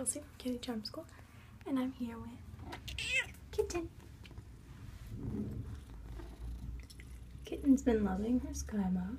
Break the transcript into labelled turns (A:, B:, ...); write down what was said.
A: Chelsea from Kitty Charm School, and I'm here with Kitten. Kitten's been loving her skybox.